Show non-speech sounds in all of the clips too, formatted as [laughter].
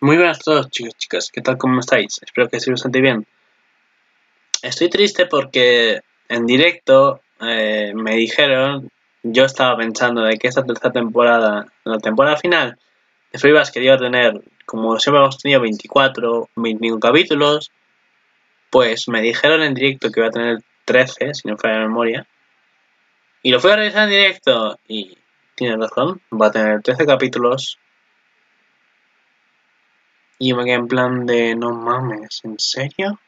Muy buenas a todos chicos chicas, ¿qué tal cómo estáis? Espero que estéis bastante bien. Estoy triste porque en directo eh, me dijeron, yo estaba pensando de que esta tercera temporada, la temporada final de Free iba a tener como siempre hemos tenido 24, 25 capítulos, pues me dijeron en directo que iba a tener 13, si no fuera de memoria. Y lo fui a revisar en directo y tiene razón, va a tener 13 capítulos y me quedé en plan de, no mames, ¿en serio?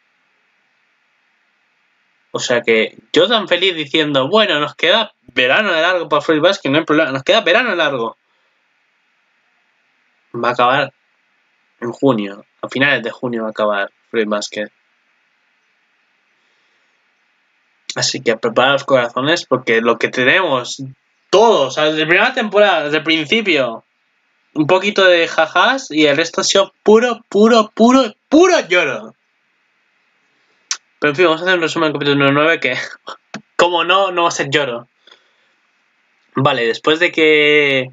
O sea que yo tan feliz diciendo, bueno, nos queda verano largo para Free Basket, no hay problema, nos queda verano largo. Va a acabar en junio, a finales de junio va a acabar Free Basket. Así que preparad los corazones porque lo que tenemos todos, desde la primera temporada, desde el principio, un poquito de jajas y el resto ha sido puro, puro, puro, puro lloro. Pero en fin, vamos a hacer un resumen del capítulo 9 que, [laughs] como no, no va a ser lloro. Vale, después de que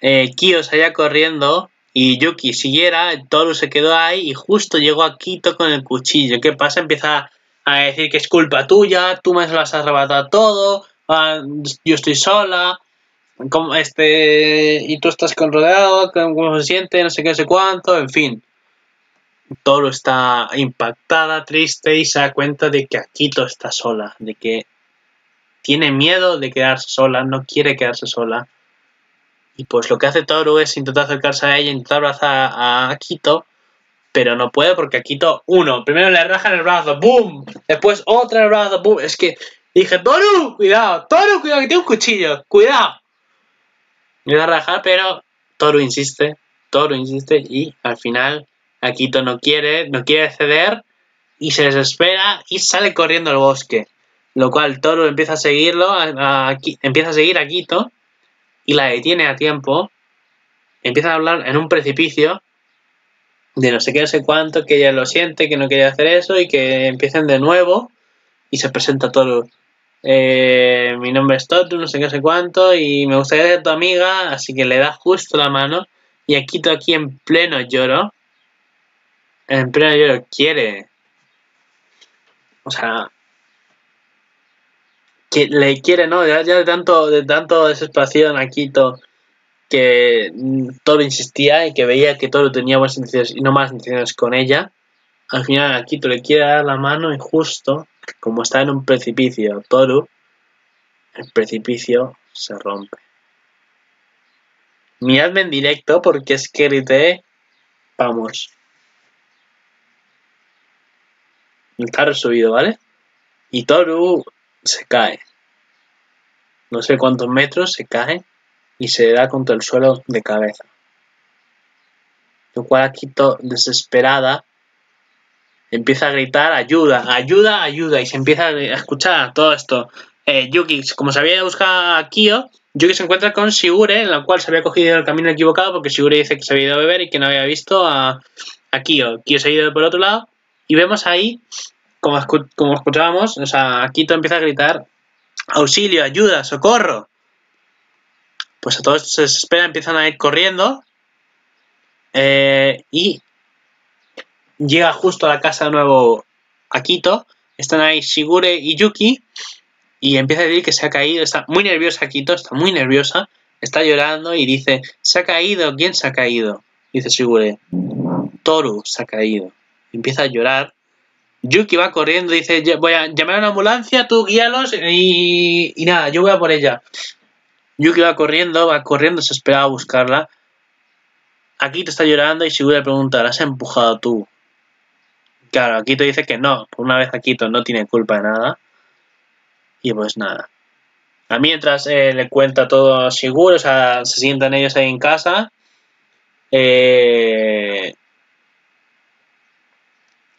eh, Kyo salía corriendo y Yuki siguiera, Toru se quedó ahí y justo llegó a Kito con el cuchillo. ¿Qué pasa? Empieza a decir que es culpa tuya, tú me lo has arrebatado todo, ah, yo estoy sola, este y tú estás con rodeado, cómo se siente, no sé qué, no sé cuánto, en fin. Toro está impactada, triste y se da cuenta de que Akito está sola, de que tiene miedo de quedarse sola, no quiere quedarse sola. Y pues lo que hace Toru es intentar acercarse a ella, intentar abrazar a Akito, pero no puede porque Akito, uno, primero le raja el brazo, ¡boom! Después otra el brazo, ¡boom! Es que dije, Toru, cuidado, Toru, cuidado, que tiene un cuchillo, cuidado. Me va a rajar, pero Toru insiste, Toru insiste y al final Akito no quiere, no quiere ceder y se desespera y sale corriendo al bosque. Lo cual Toru empieza a seguirlo, a, empieza a seguir a Akito y la detiene a tiempo. Empieza a hablar en un precipicio de no sé qué, no sé cuánto, que ella lo siente, que no quería hacer eso y que empiecen de nuevo y se presenta Toru. Eh, mi nombre es Totu, no sé qué, no sé cuánto, y me gustaría ser tu amiga, así que le da justo la mano. Y Akito aquí en pleno lloro. En pleno lloro quiere. O sea. Que le quiere, ¿no? Ya, de tanto, de tanto desesperación Akito que Toro insistía y que veía que Toro tenía buenas intenciones y no más intenciones con ella. Al final Akito le quiere dar la mano y justo como está en un precipicio Toru, el precipicio se rompe. Miradme en directo porque es que grité, vamos. Está resubido, ¿vale? Y Toru se cae. No sé cuántos metros se cae y se da contra el suelo de cabeza. Lo cual Akito, desesperada, empieza a gritar ayuda, ayuda, ayuda y se empieza a escuchar todo esto. Eh, Yuki, como se había buscado a Kyo, Yuki se encuentra con Shigure, en la cual se había cogido el camino equivocado porque Shigure dice que se había ido a beber y que no había visto a, a Kyo. Kyo se ha ido por otro lado y vemos ahí, como, escuchábamos, o sea, Akito empieza a gritar auxilio, ayuda, socorro. Pues a todos se desespera, empiezan a ir corriendo eh, y llega justo a la casa de nuevo Akito. Están ahí Shigure y Yuki. Y empieza a decir que se ha caído. Está muy nerviosa Akito, está muy nerviosa. Está llorando y dice, se ha caído, ¿quién se ha caído? Dice Shigure, Toru se ha caído. Empieza a llorar. Yuki va corriendo, dice, voy a llamar a una ambulancia, tú guíalos y, y nada, yo voy a por ella. Yuki va corriendo, va corriendo, se espera a buscarla. Akito está llorando y Shigure le pregunta, ¿la has empujado tú? Claro, Akito dice que no. Por una vez Akito no tiene culpa de nada. Y pues nada. A mientras eh, le cuenta todo seguro, o sea, se sientan ellos ahí en casa. Eh,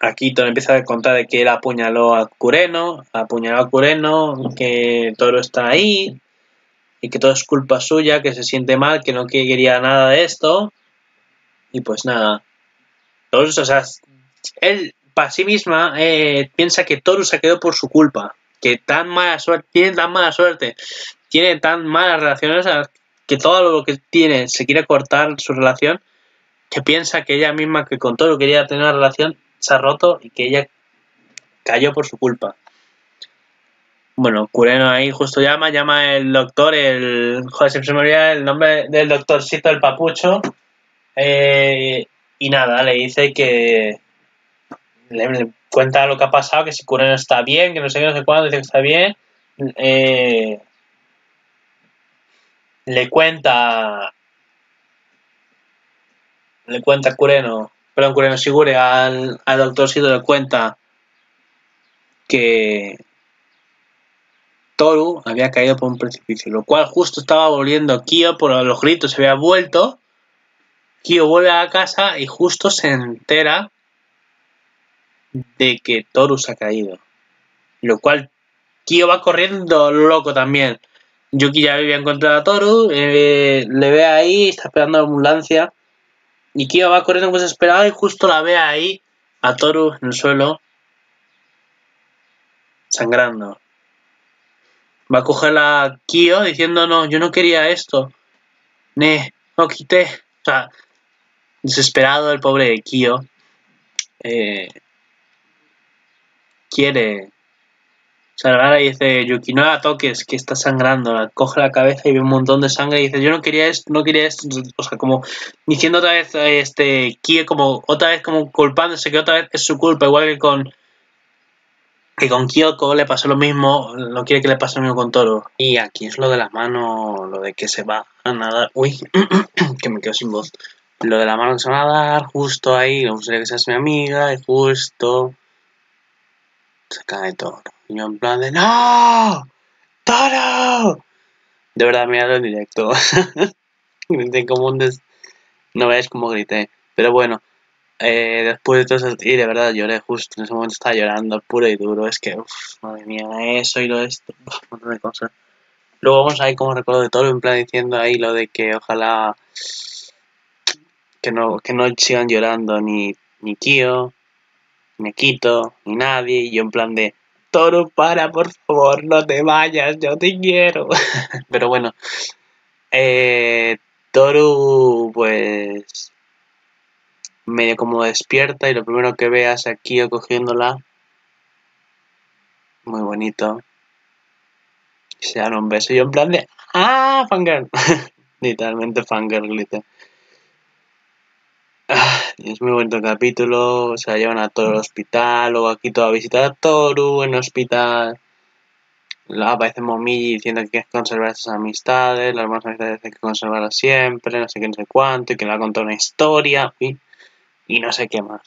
Akito le empieza a contar de que él apuñaló a Kureno, apuñaló a Kureno, que todo está ahí, y que todo es culpa suya, que se siente mal, que no quería nada de esto. Y pues nada. Todos, o sea, él, para sí misma, eh, piensa que Toru se quedó por su culpa. Que tan mala suerte, tiene tan mala suerte, tiene tan malas relaciones que todo lo que tiene se quiere cortar su relación, que piensa que ella misma que con Toru quería tener una relación se ha roto y que ella cayó por su culpa. Bueno, Cureno ahí justo llama, llama el doctor, el. Joder, siempre me olvida el nombre del doctorcito, el papucho. Eh, y nada, le dice que. Le, cuenta lo que ha pasado, que si Cureno está bien, que no sé qué, no sé cuándo, dice que está bien. Eh, le cuenta. Le cuenta Cureno, perdón, Cureno Sigure al, al doctorcito le cuenta que Toru había caído por un precipicio, lo cual justo estaba volviendo Kyo por los gritos, se había vuelto. Kyo vuelve a casa y justo se entera de que Toru se ha caído. Lo cual Kyo va corriendo loco también. Yuki ya había encontrado a Toru, eh, le ve ahí, está esperando la ambulancia. Y Kyo va corriendo como y justo la ve ahí, a Toru en el suelo, sangrando va a coger la Kyo diciendo, no, yo no quería esto. Ne, no quité. O sea, desesperado el pobre Kyo. Eh, quiere y dice, Yuki, no la toques, que está sangrando. La coge la cabeza y ve un montón de sangre y dice, yo no quería esto, no quería esto. O sea, como diciendo otra vez, este, Kyo como, otra vez como culpándose que otra vez es su culpa, igual que con que con Kyoko le pasó lo mismo, no quiere que le pase lo mismo con Toro. Y aquí es lo de la mano, lo de que se va a nadar. Uy, [coughs] que me quedo sin voz. Lo de la mano que se va a nadar, justo ahí, me gustaría que seas mi amiga, y justo. Se cae Toro. Y yo en plan de ¡No! ¡Toro! De verdad, miradlo en directo. [laughs] grité como un des... No veis cómo grité. Pero bueno, eh, después de todo eso, y de verdad lloré justo en ese momento, estaba llorando puro y duro. Es que, uff, madre mía, eso y lo de esto, montón de cosas. Luego vamos ahí como recuerdo de todo, en plan diciendo ahí lo de que ojalá que no, que no sigan llorando ni, ni Kio, ni Quito, ni nadie. Y yo en plan de, Toro, para, por favor, no te vayas, yo te quiero. [laughs] Pero bueno, eh, Toru, pues medio como despierta y lo primero que ve es a Kyo cogiéndola. Muy bonito. Se dan un beso y yo en plan de ¡Ah! Fangirl. [laughs] Literalmente fangirl, ah, es muy bonito el capítulo. Se la llevan a todo el hospital. Luego aquí toda visita a Toru en el hospital. aparece Momiji diciendo que que conservar esas amistades. Las buenas amistades hay que conservarlas siempre. No sé qué, no sé cuánto. Y que le va a contar una historia y no sé qué más.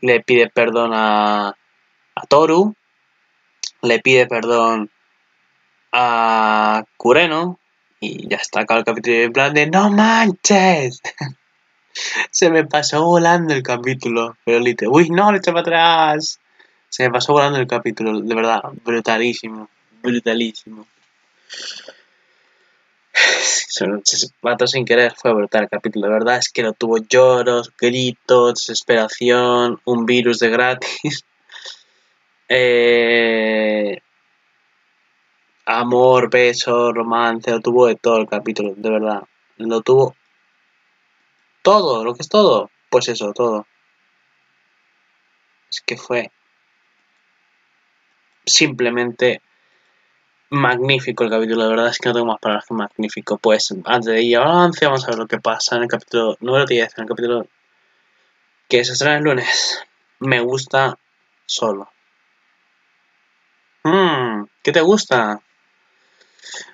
Le pide perdón a, a Toru, le pide perdón a Kureno y ya está acá el capítulo en plan de no manches. [laughs] Se me pasó volando el capítulo, pero uy, no, le eché para atrás. Se me pasó volando el capítulo, de verdad, brutalísimo, brutalísimo. Se mató sin querer, fue brutal el capítulo. De verdad es que no tuvo lloros, gritos, desesperación, un virus de gratis. [laughs] Eh, amor, beso, romance, lo tuvo de todo el capítulo, de verdad. Lo tuvo todo, lo que es todo. Pues eso, todo. Es que fue simplemente magnífico el capítulo, de verdad es que no tengo más palabras que magnífico. Pues antes de ir a avance, vamos a ver lo que pasa en el capítulo número 10, en el capítulo que se estrena el lunes. Me gusta solo. Mmm, ¿qué te gusta?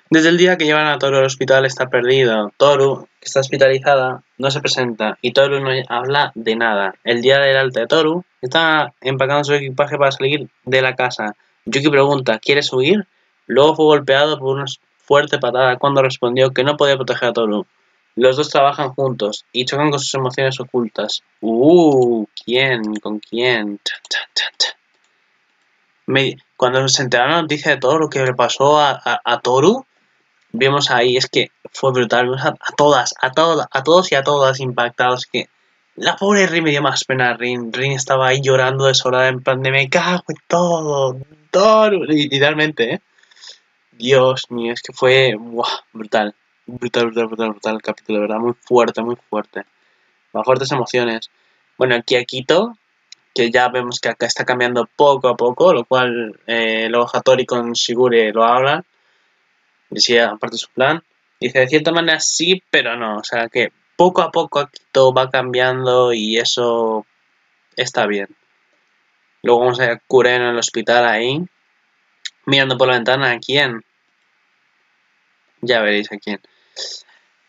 Desde el día que llevan a Toru al hospital está perdido. Toru, que está hospitalizada, no se presenta y Toru no habla de nada. El día del alta de Toru está empacando su equipaje para salir de la casa. Yuki pregunta, ¿quieres huir? Luego fue golpeado por una fuerte patada cuando respondió que no podía proteger a Toru. Los dos trabajan juntos y chocan con sus emociones ocultas. Uh, ¿quién? ¿Con quién? Cuando se enteraron la noticia de todo lo que le pasó a, Toru, vimos ahí, es que fue brutal, a, todas, a a todos y a todas impactados, que La pobre Rin me dio más pena. Rin, Rin estaba ahí llorando desolada en plan de me cago en todo. Toru. Literalmente, ¿eh? Dios mío, es que fue brutal. Brutal, brutal, brutal, brutal el capítulo, de verdad. Muy fuerte, muy fuerte. Más fuertes emociones. Bueno, aquí Akito, que ya vemos que acá está cambiando poco a poco, lo cual eh, luego Hattori con Shigure lo hablan. Decía, aparte su plan. Dice, de cierta manera sí, pero no. O sea, que poco a poco aquí todo va cambiando y eso está bien. Luego vamos a ver a Kuren en el hospital ahí, mirando por la ventana a quién. Ya veréis a quién.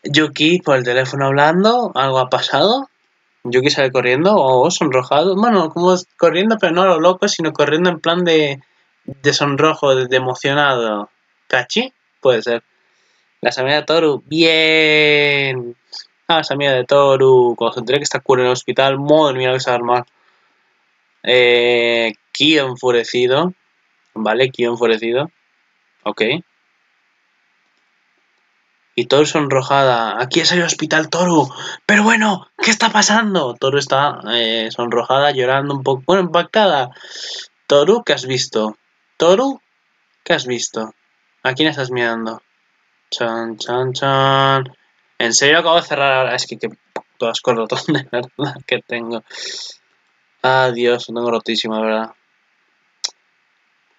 Yuki por el teléfono hablando, algo ha pasado. Yuki sale corriendo o sonrojado. Bueno, como corriendo, pero no a lo loco, sino corriendo en plan de, de sonrojo, de, emocionado. ¿Cachi? Puede ser. La amiga de Toru, bien. Ah, esa amiga de Toru. Cuando se que está cura en el hospital, madre mía, que se va a armar. Eh, Kyo enfurecido. Vale, Kyo enfurecido. Ok. Y Toru sonrojada. Aquí es el hospital Toru. Pero bueno, ¿qué está pasando? Toru está eh, sonrojada, llorando un poco. Bueno, impactada. Toru, ¿qué has visto? Toru, ¿qué has visto? ¿A quién estás mirando? Chan, chan, chan. En serio acabo de cerrar ahora. Es que qué puto asco rotón de [laughs] verdad que tengo. Ah, Dios, lo tengo rotísimo, ¿verdad?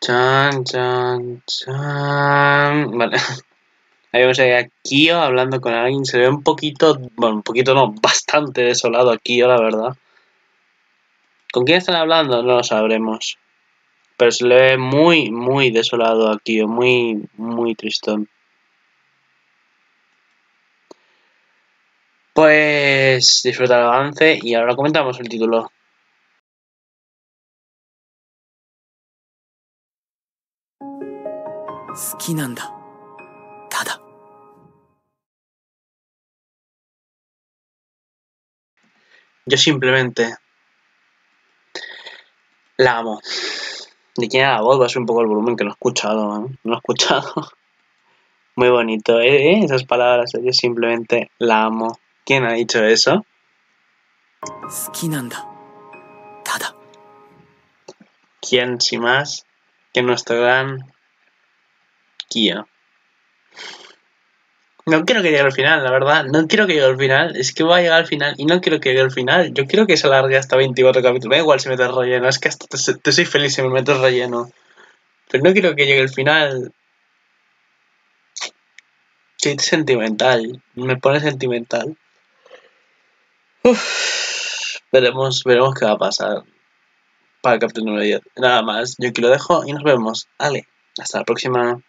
Chan, chan, chan. Vale. [laughs] Vemos a Kyo hablando con alguien. Se ve un poquito, bueno, un poquito no, [laughs] bastante desolado a Kyo, la verdad. ¿Con quién están hablando? No lo sabremos. Pero se le ve muy, muy desolado a Kyo, muy, muy tristón. Pues disfruta el avance y ahora comentamos el título. 好 Yo simplemente la amo. Ni quién era la voz, va a ser un poco el volumen que lo he escuchado, no lo he escuchado. [laughs] Muy bonito, ¿eh? Esas palabras, ¿eh? yo simplemente la amo. ¿Quién ha dicho eso? ¿Quién, si más, que nuestro gran Kia? No quiero que llegue al final, la verdad. No quiero que llegue al final. Es que va a llegar al final y no quiero que llegue al final. Yo quiero que se alargue hasta 24 capítulos. Da igual si metes relleno. Es que hasta te, te soy feliz si me metes relleno. Pero no quiero que llegue al final. Soy sentimental. Me pone sentimental. Uf. Veremos, veremos qué va a pasar para el capítulo número 10. Nada más. Yo aquí lo dejo y nos vemos. Vale. Hasta la próxima.